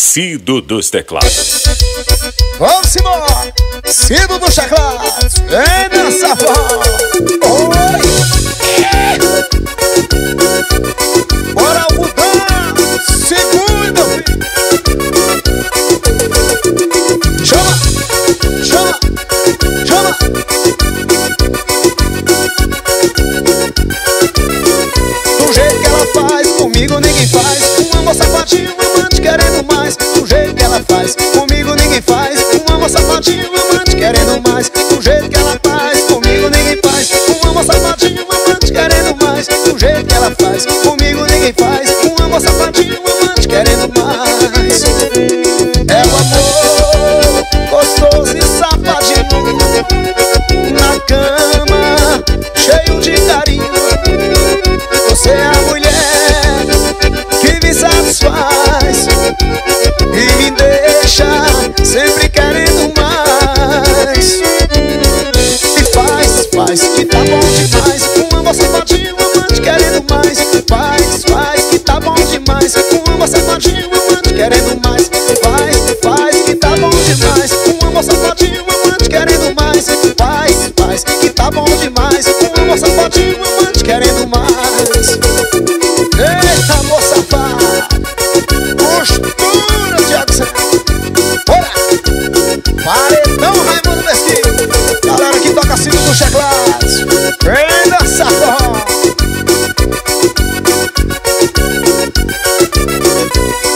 Cido dos Teclados. Vamos embora! Cido dos Teclados, vem nessa voz! Oi! Bora mudar! Segunda! Chama! Chama! Chama! Do jeito que ela faz, comigo ninguém faz. Uma moça safadinha, uma amante querendo mais. Do jeito que ela faz, comigo ninguém faz. Uma moça safadinha, uma amante querendo mais. Do jeito que ela faz, comigo ninguém faz. Uma moça safadinha, uma amante querendo mais. Do jeito que ela faz, comigo ninguém faz. Uma moça safadinha, uma amante Galera que toca sino dos teclados Vem dançar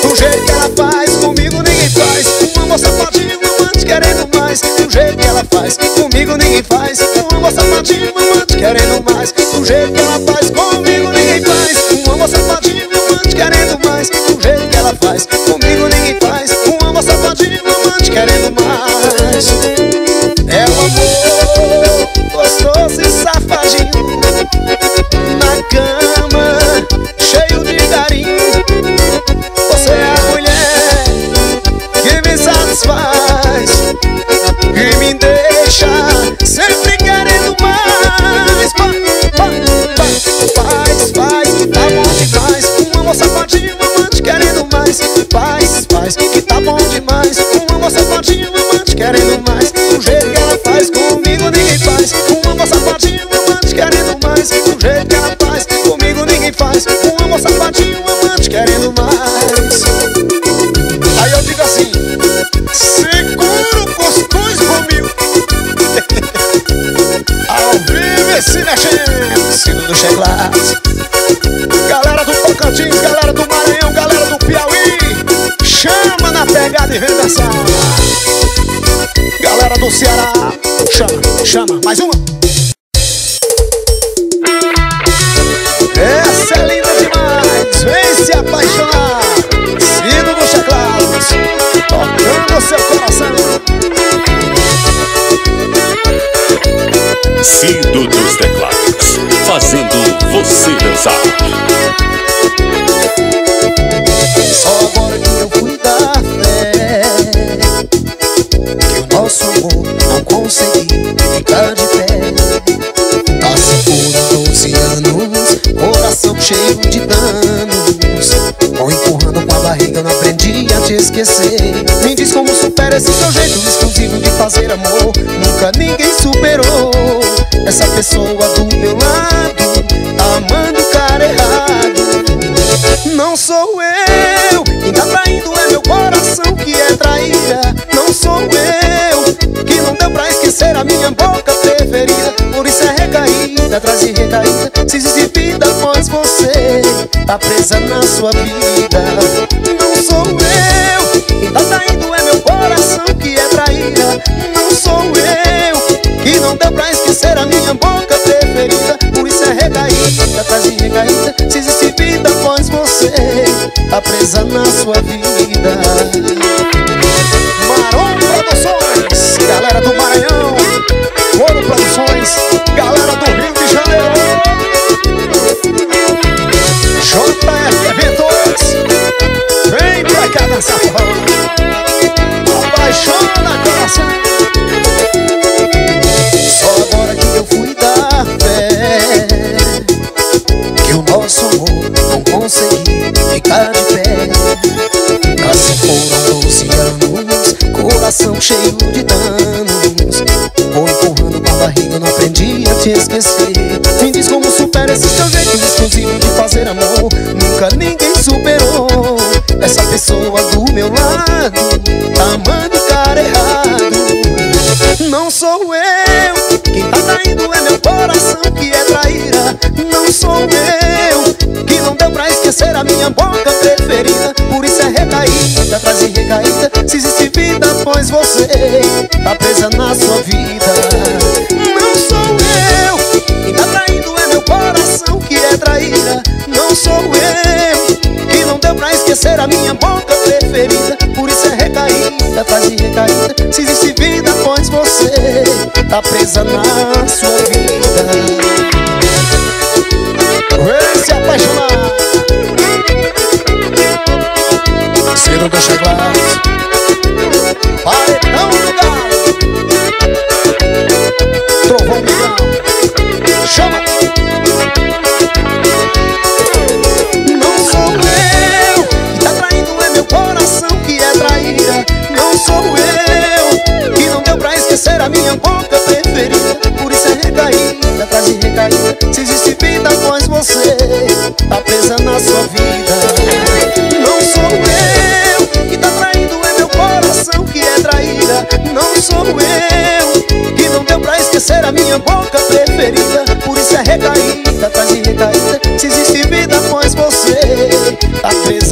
Do jeito que ela faz, comigo ninguém faz. Uma moça safadinha, uma amante querendo mais. Do jeito que ela faz, comigo ninguém faz. Uma moça safadinha, uma amante querendo mais. Do jeito que ela faz, comigo ninguém faz. Uma moça safadinha, uma amante querendo mais. Do jeito que ela faz, comigo faz Uma moça safadinha, uma amante querendo mais. Aí eu digo assim Segura o cuscuz comigo Ao vivo e se mexendo Sino do Checlados Galera do Tocantins, galera do Maranhão, galera do Piauí. Chama na pegada e vem Tocando seu coração Cido dos Teclados. Fazendo você dançar. Só agora que eu fui dar fé Que o nosso amor não consegui ficar de pé Passei por 12 anos Coração cheio de danos Vou empurrando com a barriga, eu não aprendi a te esquecer como supera esse seu jeito exclusivo de fazer amor Nunca ninguém superou Essa pessoa do meu lado amando o cara errado não sou eu, quem tá traindo é meu coração que é traíra. Não sou eu, que não deu pra esquecer a minha boca preferida. Por isso é recaída, atrás de recaída. Se existe vida após você, tá presa na sua vida. Atrás de recaída. Se existe vida após você, tá presa na sua vida. Não sou eu. Quem tá traindo é meu coração que é traíra. Não sou eu Que não deu pra esquecer a minha boca preferida. Por isso é recaída, atrás de recaída Se existe vida, pois você Tá presa na sua vida. Não sou eu Quem tá traindo é meu coração que é traíra. Não sou eu Que não deu pra esquecer a minha boca preferida. Por isso é recaída é fase tá recaída. Se existe vida, pois você Tá presa na sua vida. Vem se apaixonar. Se não deixa claro Paredão do galo Trovão do galo Chama. ser a minha boca preferida. Por isso é recaída, atrás de recaída. Se existe vida após você Tá preso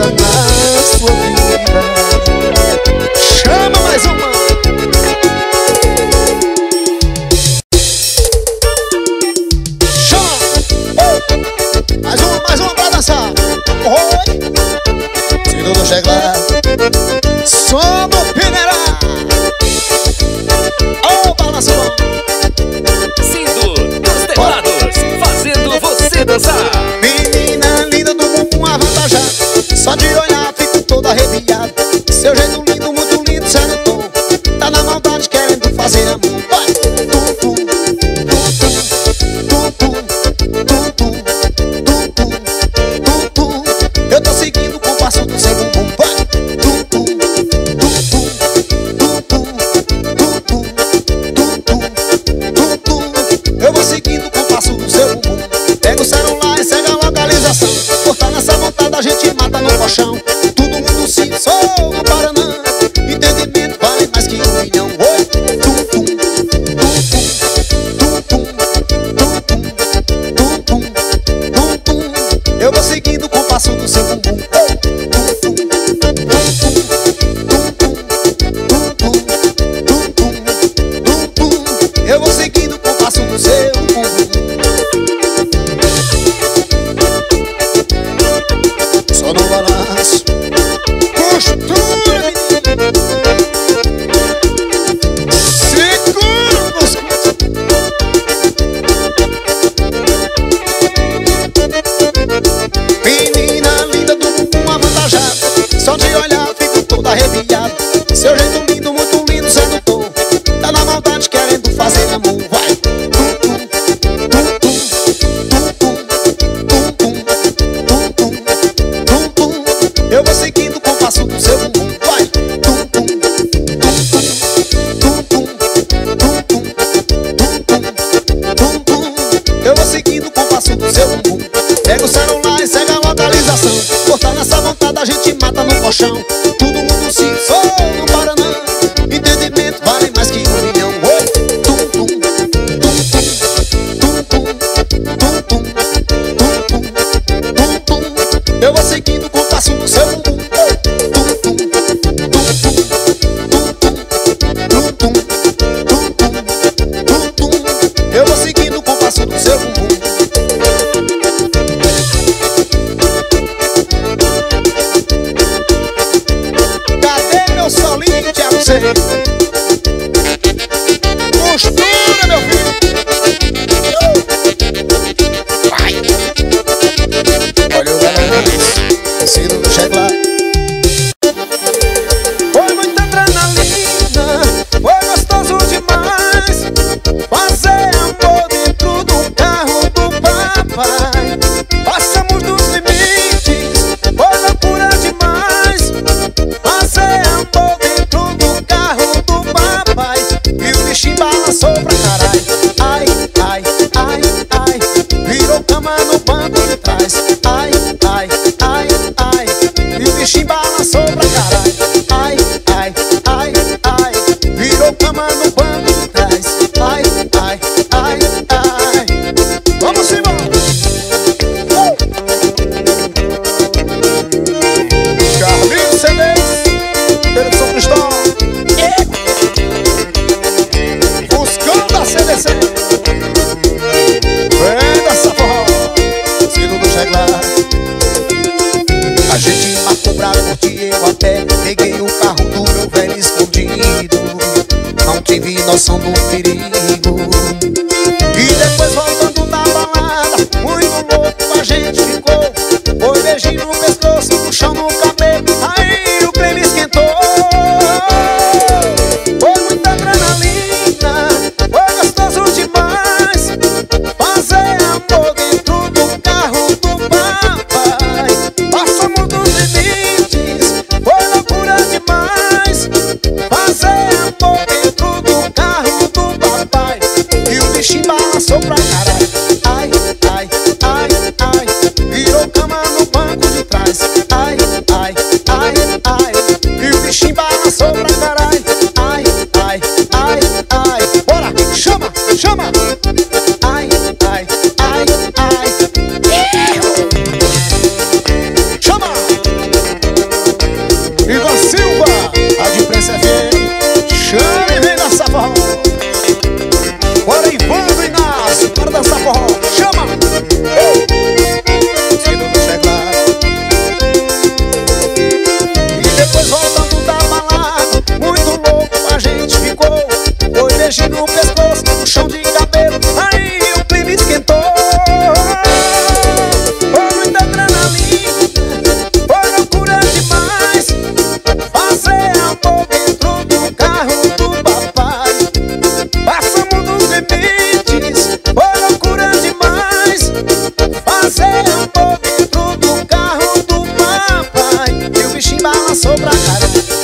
balançou pra caralho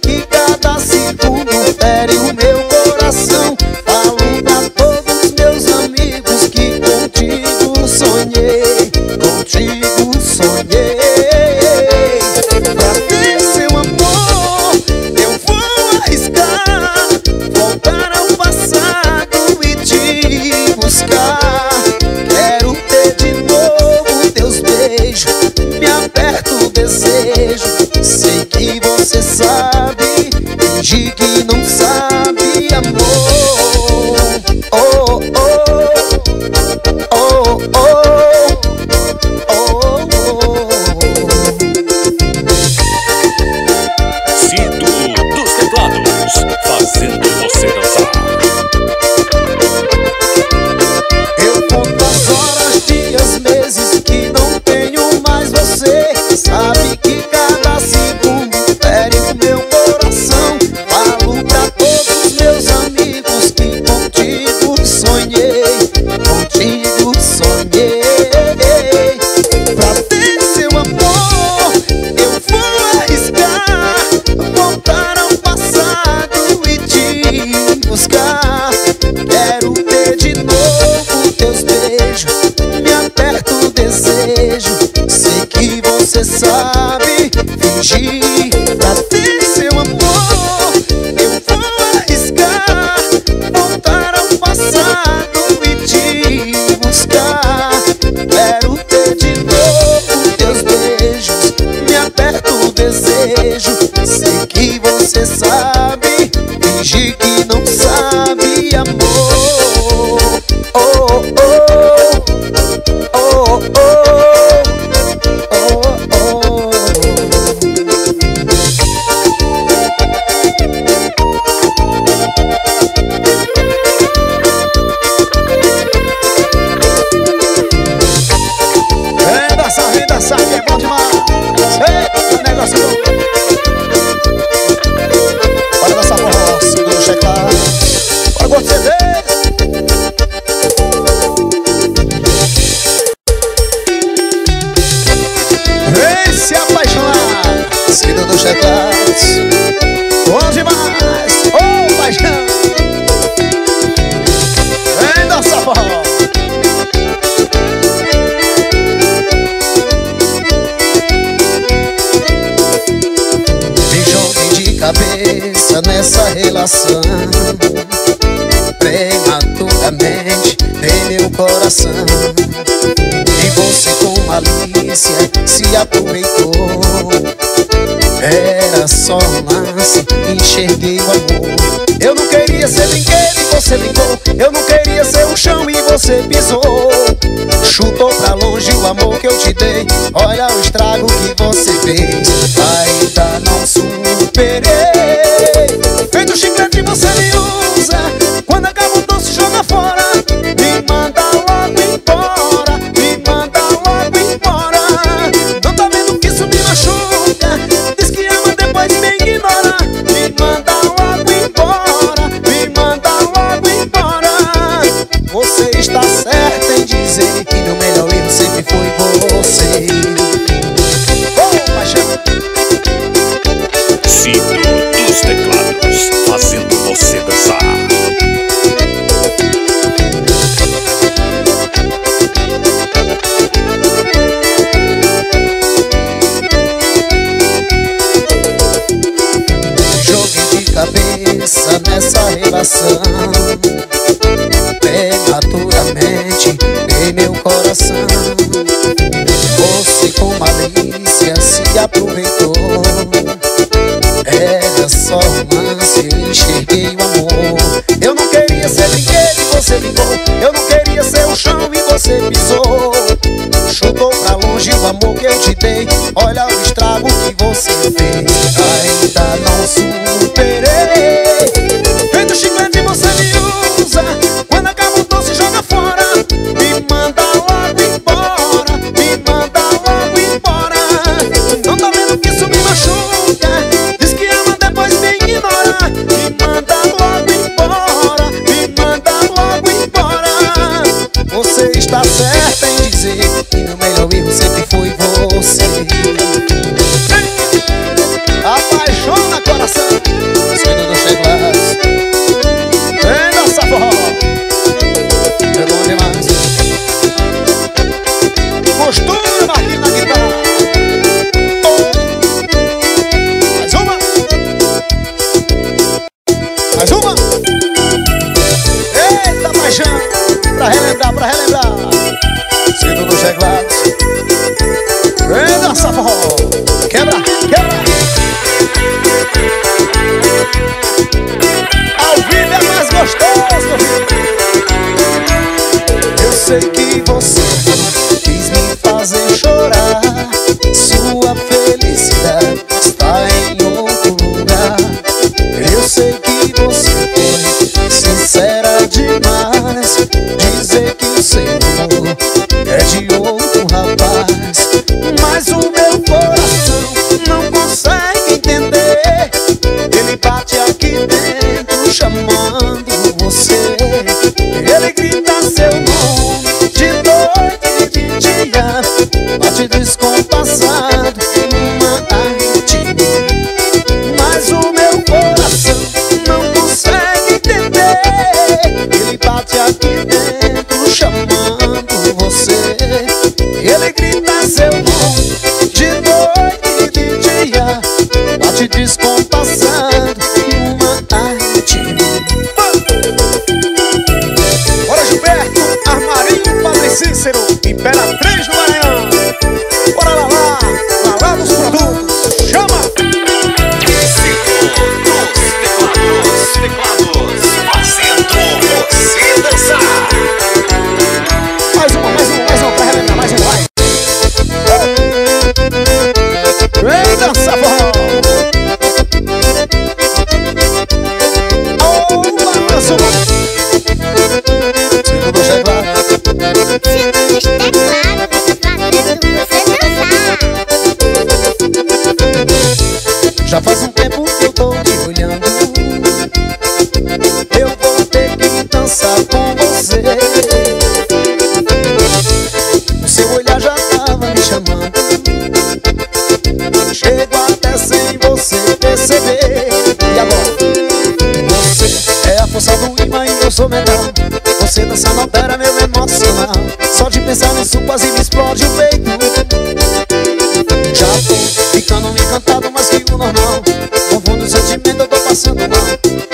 que cada se aproveitou. Era só um lance, enxerguei o amor. Eu não queria ser brinquedo e você brincou. Eu não queria ser o chão e você pisou. Chutou pra longe o amor que eu te dei. Olha o estrago que você fez. Ainda tá não superei Feito chiclete você me usa. Quando acaba o doce joga fora. amor que eu te dei. Olha o estrago que você fez. Ainda não tá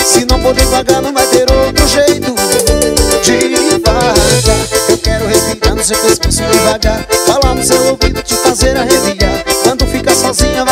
Se não poder pagar não vai ter outro jeito De pagar. Eu quero respirar no seu pescoço devagar Falar no seu ouvido, te fazer arrepiar. Quando fica sozinha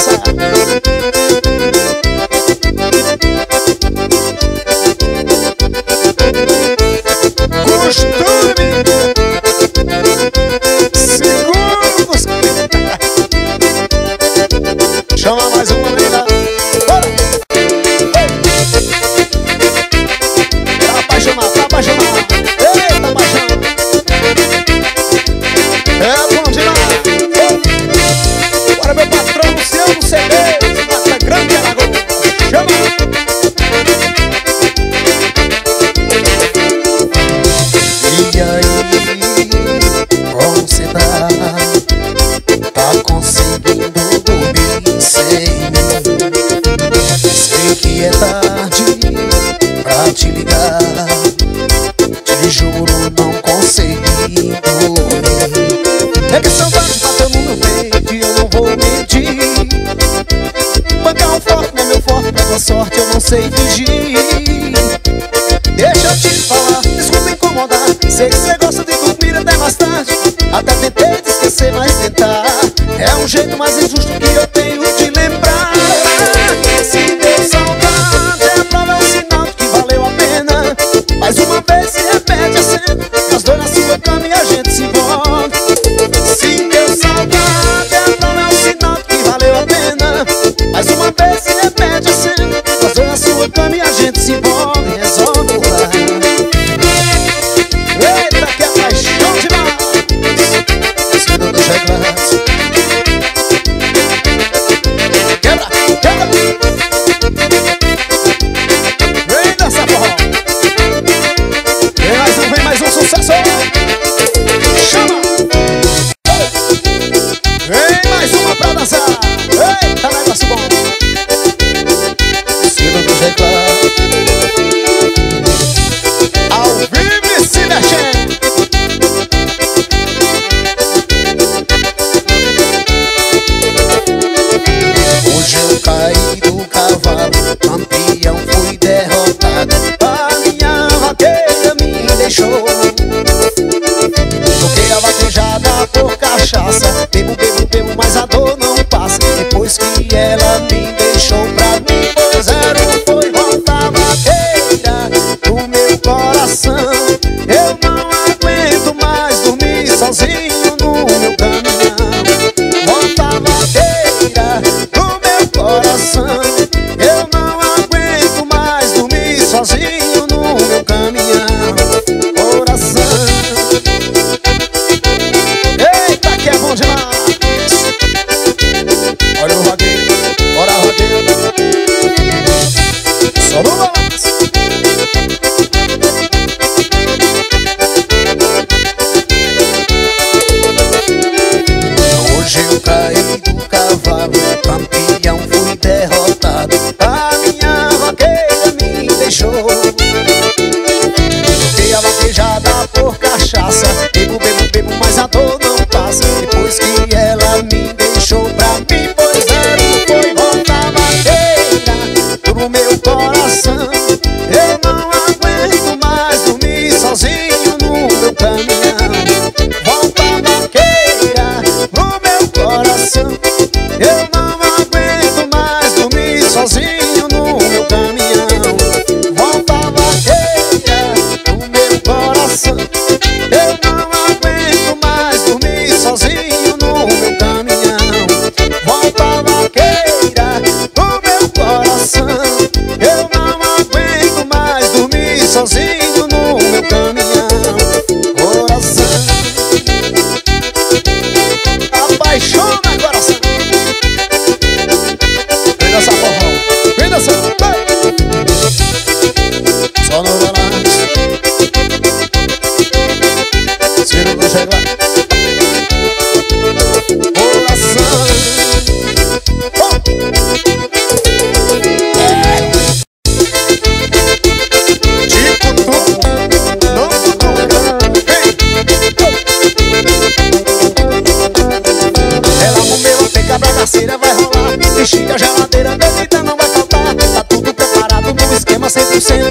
casa. say Bexiga, geladeira, bebida não vai faltar. Tá tudo preparado no esquema 100%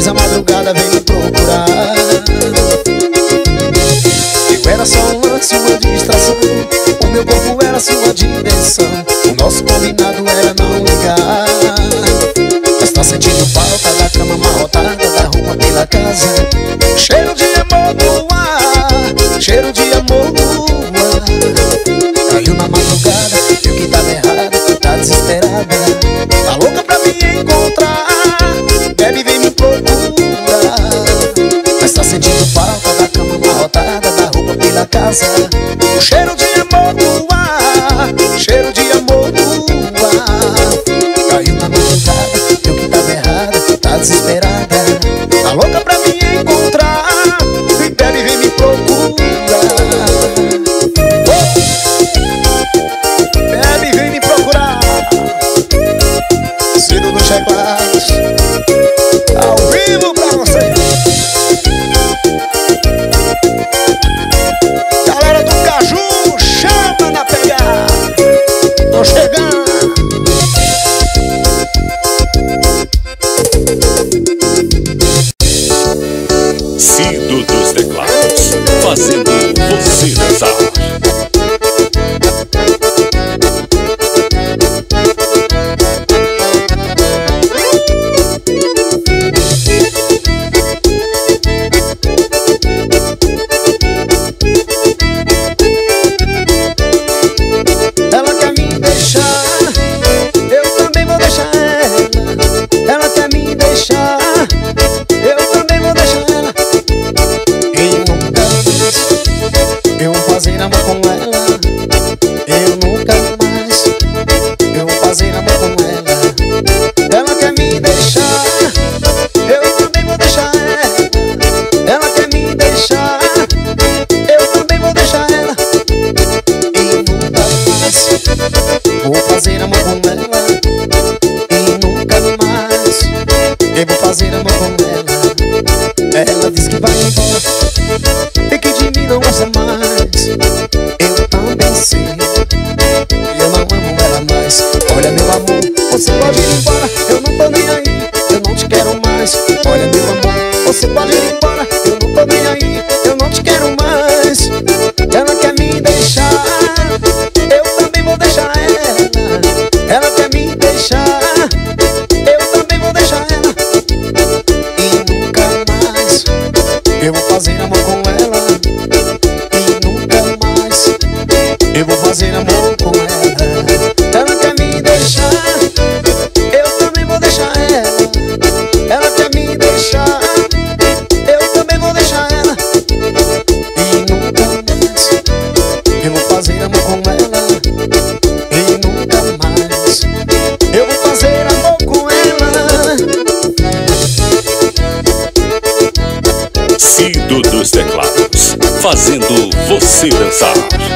Mas a madrugada veio procurar. Eu era só um lance, uma distração. O meu corpo era sua dimensão. O nosso combinado casa. vou com ela Ela quer me deixar. Eu também vou deixar ela. Ela quer me deixar. Eu também vou deixar ela. E nunca mais Eu vou fazer amor com ela. E nunca mais Eu vou fazer amor com ela. Cido dos teclados. Fazendo você dançar.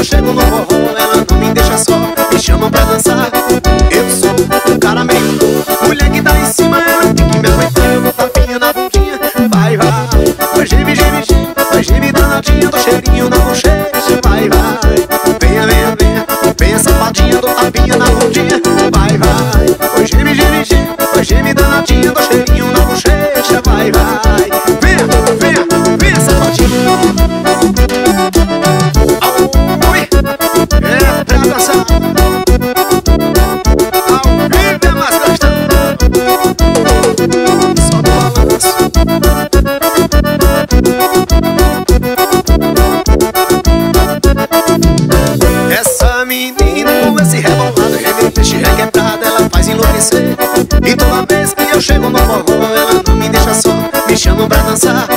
eu chego no 가사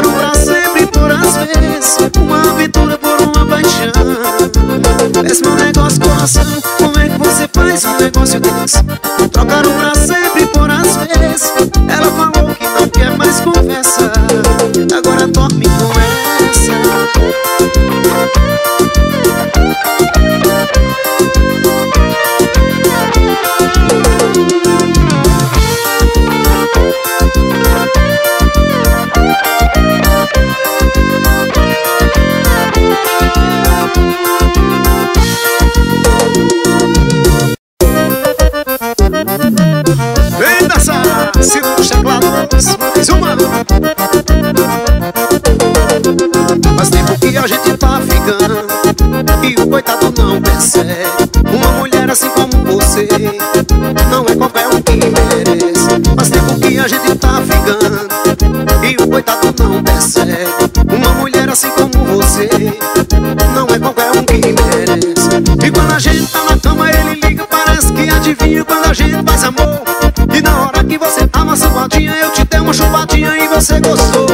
Trocaram pra sempre todas as vezes Uma aventura por uma paixão meu negócio, coração Como é que você faz um negócio desse? Trocaram pra Uma mulher assim como você Não é qualquer um que merece. Mas tempo que a gente tá ficando E o coitado não percebe. Uma mulher assim como você Não é qualquer um que merece. E quando a gente tá na cama ele liga Parece que adivinha. Quando a gente faz amor E na hora que você tá tava sambadinha Eu te dei uma chupadinha e você gostou.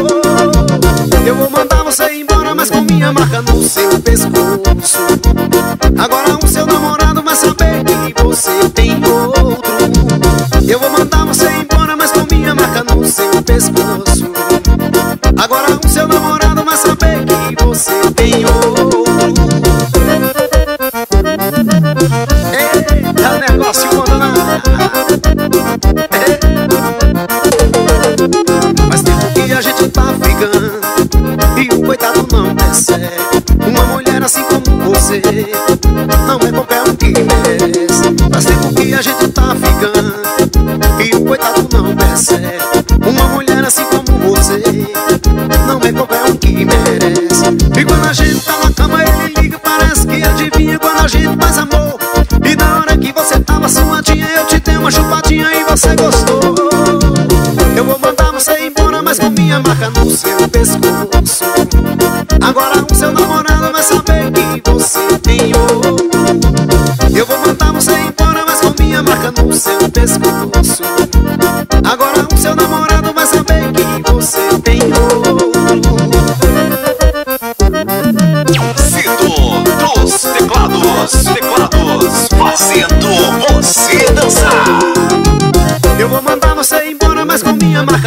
Eu vou mandar você embora Mas com minha marca no seu pescoço.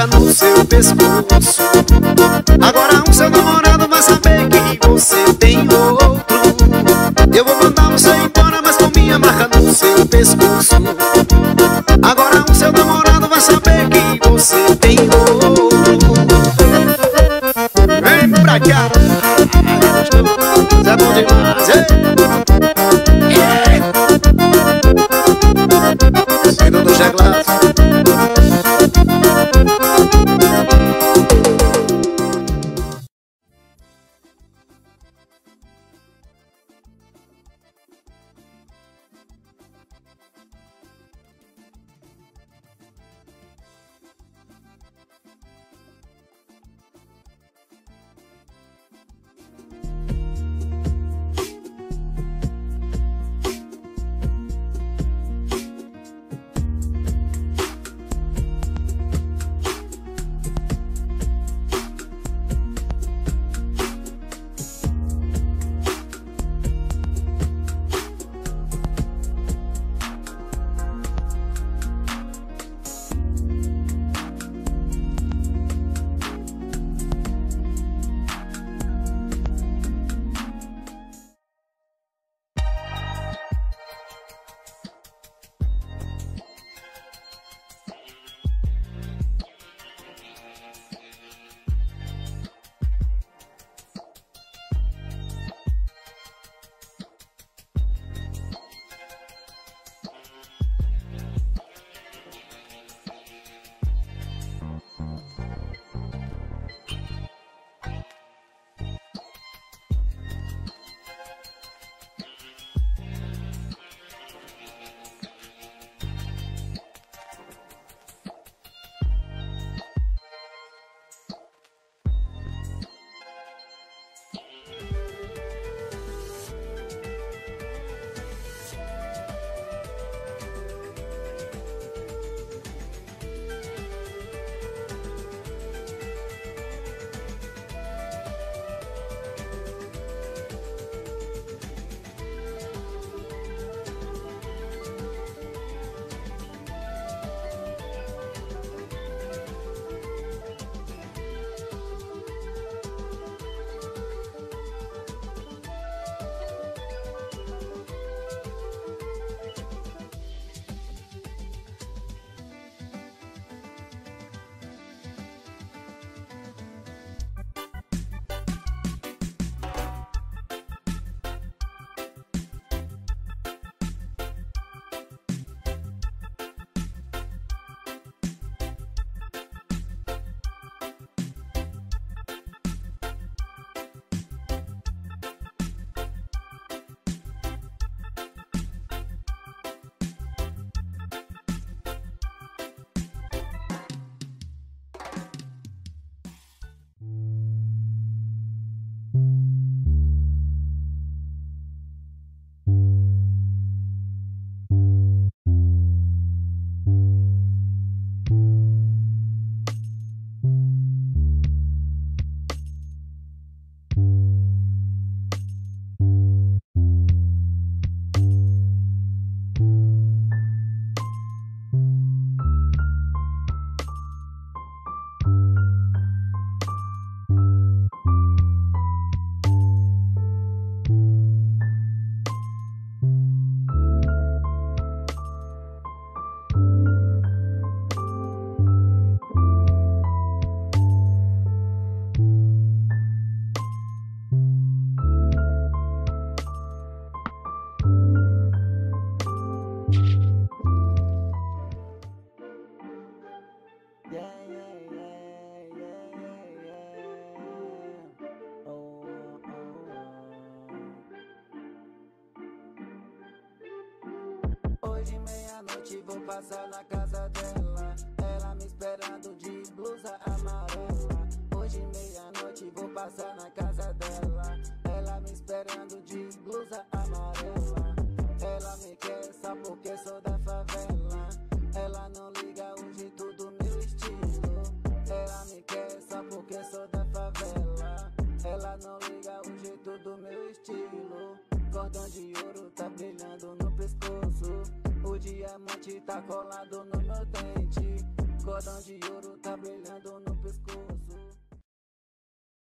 no seu pescoço.